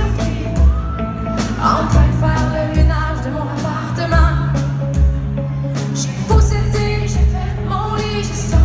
en train de faire le ménage de mon appartement. J'ai poussé, j'ai fait mon lit, j'ai sorti.